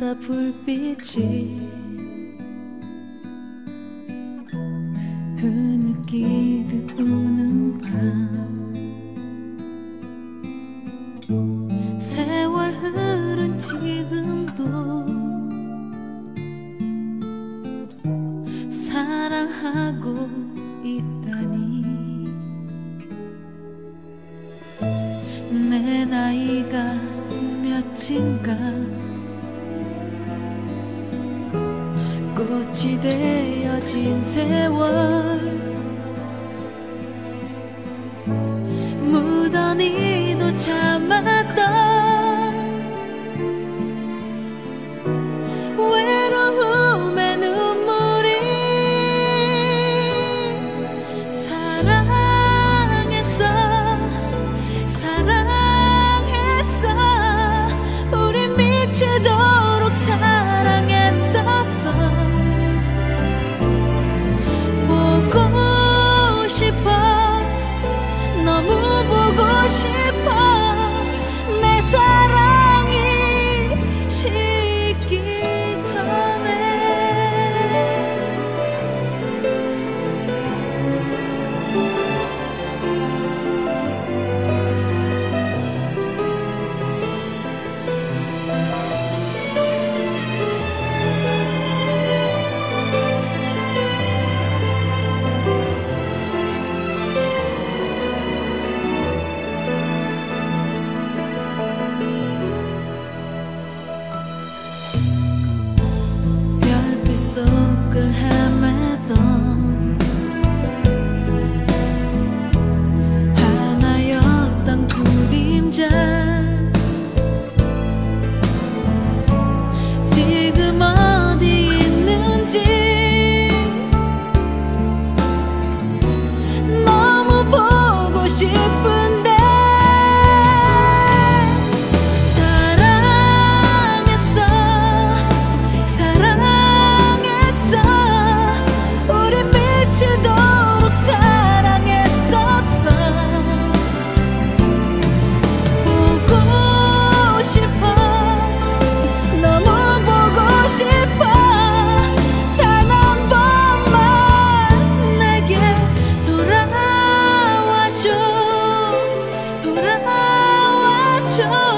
바다 불빛이 흐느끼듯 우는 밤. 세월 흐른 지금도 사랑하고 있다니. 내 나이가 몇인가? 꽃이 되어 진 세월. 무더니도 참 chose.